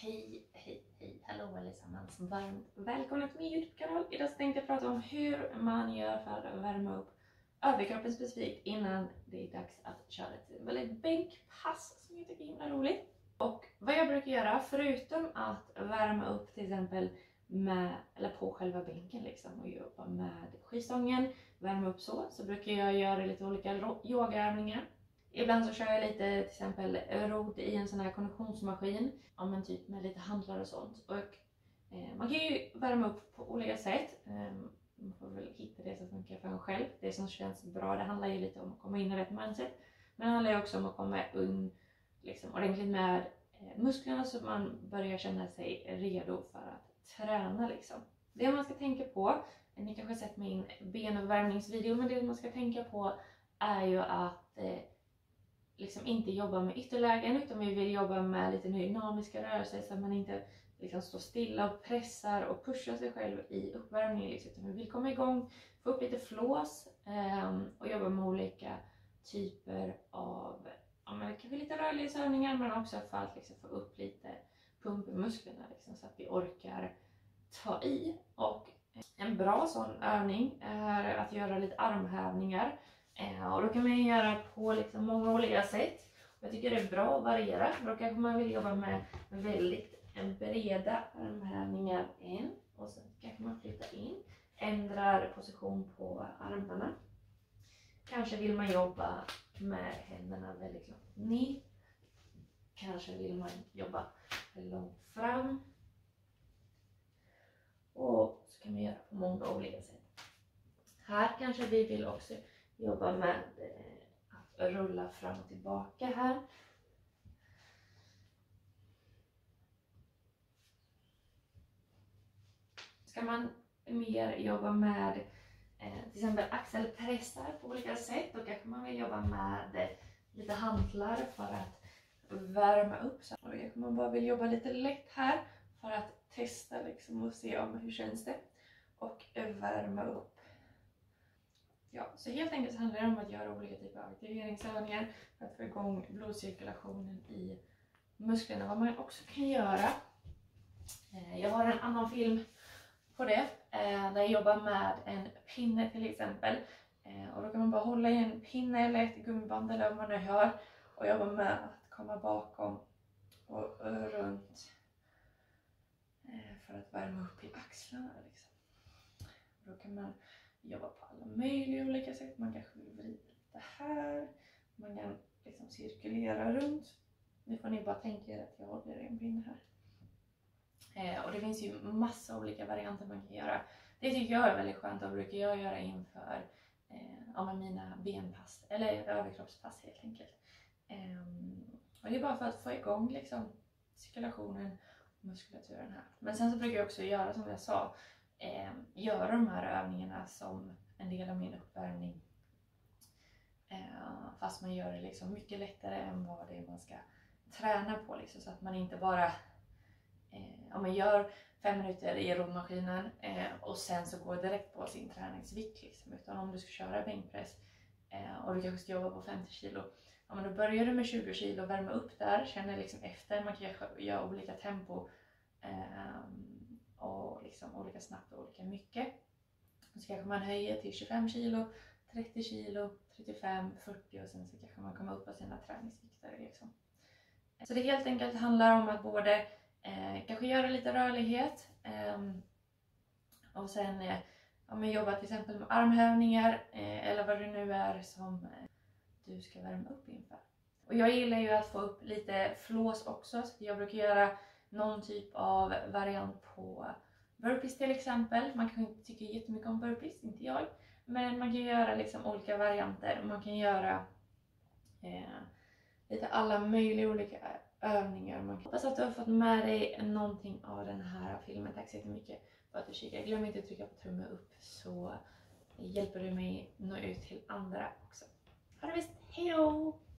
Hej, hej, hej, hallå allesammans. Varmt välkomna till min Youtube-kanal. Idag så tänkte jag prata om hur man gör för att värma upp överkroppen specifikt innan det är dags att köra ett väldigt bänkpass som jag tycker är himla roligt. Och vad jag brukar göra, förutom att värma upp till exempel med, eller på själva bänken liksom och jobba med skivstången, värma upp så, så brukar jag göra lite olika yogaövningar Ibland så kör jag lite till exempel rot i en sån här konditionsmaskin, ja men typ med lite handlar och sånt. Och eh, man kan ju värma upp på olika sätt. Eh, man får väl hitta det som funkar för en själv. Det som känns bra, det handlar ju lite om att komma in i rätt mindset. Men det handlar ju också om att komma in liksom, ordentligt med eh, musklerna så att man börjar känna sig redo för att träna liksom. Det man ska tänka på, eh, ni kanske har sett min benuppvärmningsvideo, men det man ska tänka på är ju att eh, liksom inte jobba med ytterlägen utan vi vill jobba med lite dynamiska rörelser så att man inte liksom står stilla och pressar och pushar sig själv i uppvärmningen. Liksom. Utan vi vill komma igång, få upp lite flås eh, och jobba med olika typer av ja, men kanske lite rörlighetsövningar men också för att liksom, få upp lite pump i musklerna liksom, så att vi orkar ta i. Och en bra sån övning är att göra lite armhävningar Eh, och då kan man göra på liksom många olika sätt. Jag tycker det är bra att variera. Då kanske man vill jobba med väldigt eh, breda armhävningar en och sen kanske man flyttar in, ändrar position på armarna. Kanske vill man jobba med händerna väldigt långt ner. Kanske vill man jobba långt fram. Och så kan man göra på många olika sätt. Här kanske vi vill också jobba med eh, att rulla fram och tillbaka här. Ska man mer jobba med eh, till exempel axelpressar på olika sätt, då kanske man vill jobba med eh, lite hantlar för att värma upp. Så då kanske man bara vill jobba lite lätt här för att testa liksom och se om hur känns det och värma upp Ja, så helt enkelt så handlar det om att göra olika typer av aktiveringsövningar för att få igång blodcirkulationen i musklerna. Vad man också kan göra, eh, jag har en annan film på det, eh, där jag jobbar med en pinne till exempel. Eh, och då kan man bara hålla i en pinne eller ett gummiband eller vad man nu har och jobba med att komma bakom och runt för att värma upp i axlarna. Liksom. Då kan man jobba på alla möjliga olika sätt. Man kanske vill vrida lite här. Man kan liksom cirkulera runt. Nu får ni bara tänka er att jag håller i en pinne här. Eh, och det finns ju massa olika varianter man kan göra. Det tycker jag är väldigt skönt och brukar jag göra inför eh, mina benpass, eller överkroppspass helt enkelt. Eh, och det är bara för att få igång liksom, cirkulationen och muskulaturen här. Men sen så brukar jag också göra som jag sa, eh, göra de här övningarna som en del av min uppvärmning. Eh, fast man gör det liksom mycket lättare än vad det är man ska träna på. Liksom, så att man inte bara eh, om man gör fem minuter i roddmaskinen eh, och sen så går direkt på sin träningsvikt. Liksom. Utan om du ska köra bänkpress eh, och du kanske ska jobba på 50 kilo. Ja, men då börjar du med 20 kilo, värma upp där, känner liksom efter. Man kan göra olika tempo. Eh, och liksom olika snabbt och olika mycket. Och så kanske man höjer till 25 kilo, 30 kilo, 35, 40 och sen så kanske man kommer upp på sina träningsvikter. Liksom. Så det helt enkelt handlar om att både eh, kanske göra lite rörlighet eh, och sen eh, om jag jobbar till exempel med armhävningar eh, eller vad det nu är som eh, du ska värma upp inför. Och jag gillar ju att få upp lite flås också så jag brukar göra någon typ av variant på burpees till exempel. Man kanske inte tycker jättemycket om burpees, inte jag. Men man kan göra liksom olika varianter. Man kan göra eh, lite alla möjliga olika övningar. Man kan... Hoppas att du har fått med dig någonting av den här filmen. Tack så jättemycket för att du kikade. Glöm inte att trycka på tumme upp så hjälper du mig nå ut till andra också. Ha det bäst, hejdå!